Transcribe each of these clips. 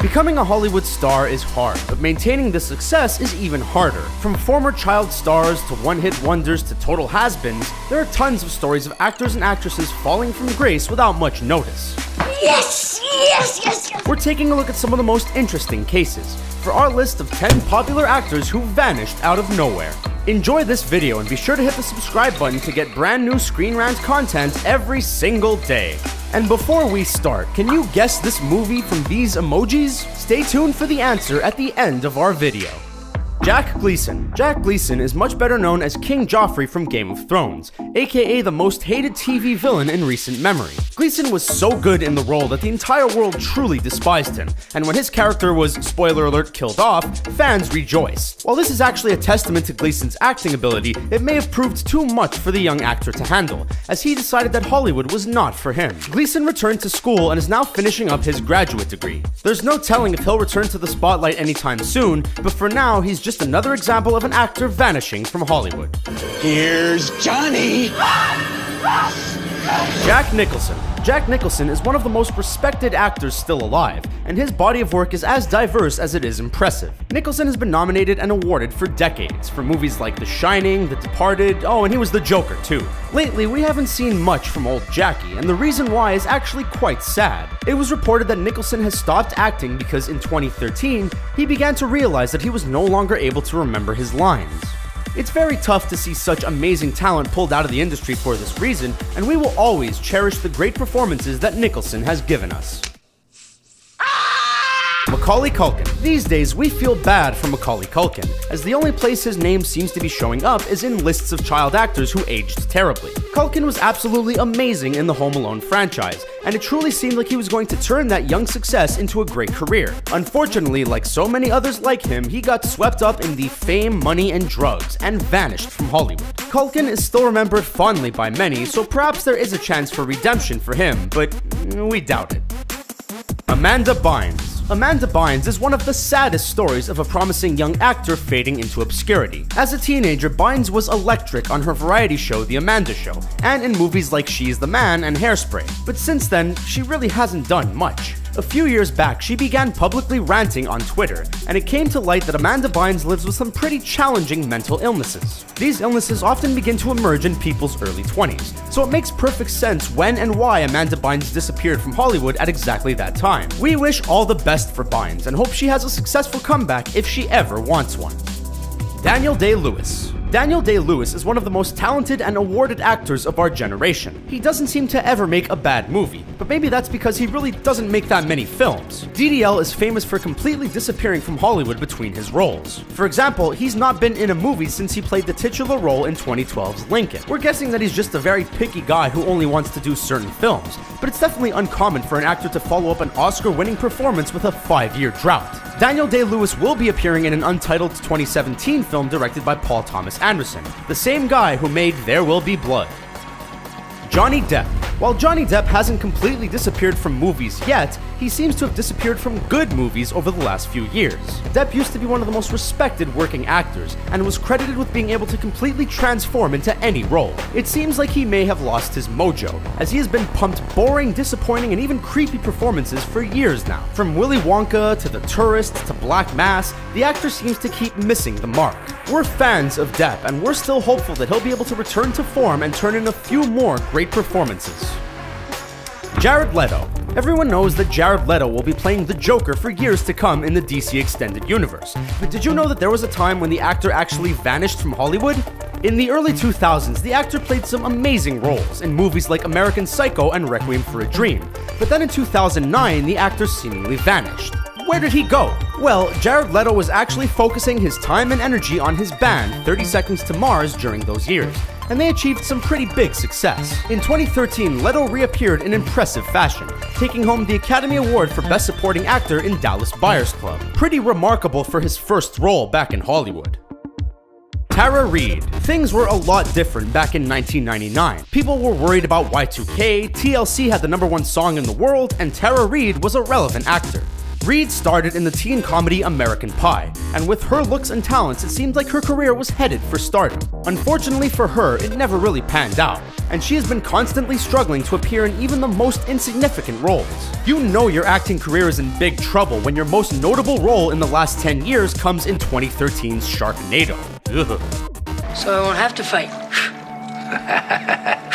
Becoming a Hollywood star is hard, but maintaining this success is even harder. From former child stars to one hit wonders to total has beens, there are tons of stories of actors and actresses falling from grace without much notice. Yes! Yes! Yes! Yes! We're taking a look at some of the most interesting cases for our list of 10 popular actors who vanished out of nowhere. Enjoy this video and be sure to hit the subscribe button to get brand new Screen Rant content every single day. And before we start, can you guess this movie from these emojis? Stay tuned for the answer at the end of our video. Jack Gleeson. Jack Gleeson is much better known as King Joffrey from Game of Thrones, aka the most hated TV villain in recent memory. Gleeson was so good in the role that the entire world truly despised him, and when his character was, spoiler alert, killed off, fans rejoiced. While this is actually a testament to Gleeson's acting ability, it may have proved too much for the young actor to handle, as he decided that Hollywood was not for him. Gleeson returned to school and is now finishing up his graduate degree. There's no telling if he'll return to the spotlight anytime soon, but for now, he's just another example of an actor vanishing from Hollywood. Here's Johnny. Jack Nicholson. Jack Nicholson is one of the most respected actors still alive, and his body of work is as diverse as it is impressive. Nicholson has been nominated and awarded for decades, for movies like The Shining, The Departed, oh, and he was the Joker too. Lately, we haven't seen much from old Jackie, and the reason why is actually quite sad. It was reported that Nicholson has stopped acting because in 2013, he began to realize that he was no longer able to remember his lines. It's very tough to see such amazing talent pulled out of the industry for this reason, and we will always cherish the great performances that Nicholson has given us. Macaulay Culkin. These days, we feel bad for Macaulay Culkin, as the only place his name seems to be showing up is in lists of child actors who aged terribly. Culkin was absolutely amazing in the Home Alone franchise, and it truly seemed like he was going to turn that young success into a great career. Unfortunately, like so many others like him, he got swept up in the fame, money, and drugs, and vanished from Hollywood. Culkin is still remembered fondly by many, so perhaps there is a chance for redemption for him, but we doubt it. Amanda Bynes. Amanda Bynes is one of the saddest stories of a promising young actor fading into obscurity. As a teenager, Bynes was electric on her variety show The Amanda Show, and in movies like She's the Man and Hairspray. But since then, she really hasn't done much. A few years back, she began publicly ranting on Twitter, and it came to light that Amanda Bynes lives with some pretty challenging mental illnesses. These illnesses often begin to emerge in people's early 20s, so it makes perfect sense when and why Amanda Bynes disappeared from Hollywood at exactly that time. We wish all the best for Bynes and hope she has a successful comeback if she ever wants one. Daniel Day Lewis. Daniel Day Lewis is one of the most talented and awarded actors of our generation. He doesn't seem to ever make a bad movie, but maybe that's because he really doesn't make that many films. DDL is famous for completely disappearing from Hollywood between his roles. For example, he's not been in a movie since he played the titular role in 2012's Lincoln. We're guessing that he's just a very picky guy who only wants to do certain films, but it's definitely uncommon for an actor to follow up an Oscar winning performance with a five year drought. Daniel Day Lewis will be appearing in an untitled 2017 film directed by Paul Thomas Anderson, the same guy who made There Will Be Blood. Johnny Depp. While Johnny Depp hasn't completely disappeared from movies yet, he seems to have disappeared from good movies over the last few years. Depp used to be one of the most respected working actors, and was credited with being able to completely transform into any role. It seems like he may have lost his mojo, as he has been pumped boring, disappointing, and even creepy performances for years now. From Willy Wonka to The Tourist to Black Mass, the actor seems to keep missing the mark. We're fans of Depp, and we're still hopeful that he'll be able to return to form and turn in a few more great performances. Jared Leto. Everyone knows that Jared Leto will be playing the Joker for years to come in the DC Extended Universe. But did you know that there was a time when the actor actually vanished from Hollywood? In the early 2000s, the actor played some amazing roles in movies like American Psycho and Requiem for a Dream. But then in 2009, the actor seemingly vanished. Where did he go? Well, Jared Leto was actually focusing his time and energy on his band, 30 Seconds to Mars, during those years and they achieved some pretty big success. In 2013, Leto reappeared in impressive fashion, taking home the Academy Award for Best Supporting Actor in Dallas Buyers Club. Pretty remarkable for his first role back in Hollywood. Tara Reid. Things were a lot different back in 1999. People were worried about Y2K, TLC had the number one song in the world, and Tara Reid was a relevant actor. Reid started in the teen comedy American Pie, and with her looks and talents, it seemed like her career was headed for stardom. Unfortunately for her, it never really panned out, and she has been constantly struggling to appear in even the most insignificant roles. You know your acting career is in big trouble when your most notable role in the last 10 years comes in 2013's Sharknado. Ugh. So I won't have to fight.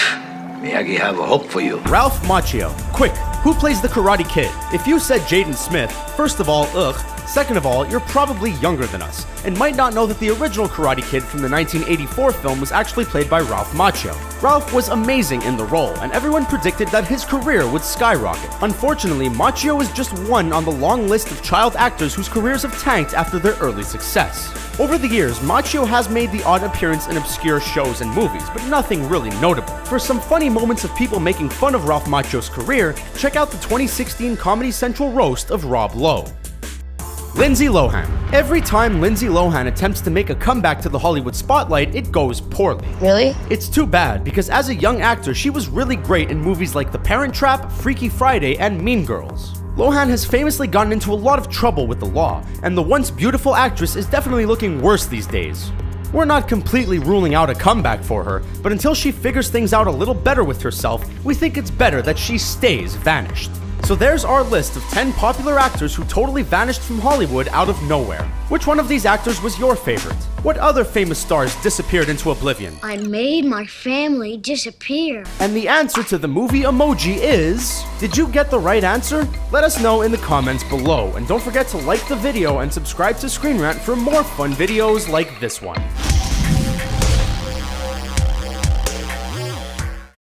Miyagi have a hope for you. Ralph Macchio. Quick, who plays the Karate Kid? If you said Jaden Smith, first of all, ugh. Second of all, you're probably younger than us, and might not know that the original Karate Kid from the 1984 film was actually played by Ralph Macchio. Ralph was amazing in the role, and everyone predicted that his career would skyrocket. Unfortunately, Macchio is just one on the long list of child actors whose careers have tanked after their early success. Over the years, Macchio has made the odd appearance in obscure shows and movies, but nothing really notable. For some funny moments of people making fun of Ralph Macchio's career, check out the 2016 Comedy Central roast of Rob Lowe. Lindsay Lohan. Every time Lindsay Lohan attempts to make a comeback to the Hollywood spotlight, it goes poorly. Really? It's too bad because as a young actor, she was really great in movies like The Parent Trap, Freaky Friday, and Mean Girls. Lohan has famously gotten into a lot of trouble with the law, and the once beautiful actress is definitely looking worse these days. We're not completely ruling out a comeback for her, but until she figures things out a little better with herself, we think it's better that she stays vanished. So there's our list of 10 popular actors who totally vanished from Hollywood out of nowhere. Which one of these actors was your favorite? What other famous stars disappeared into oblivion? I made my family disappear. And the answer to the movie emoji is. Did you get the right answer? Let us know in the comments below, and don't forget to like the video and subscribe to Screen Rant for more fun videos like this one.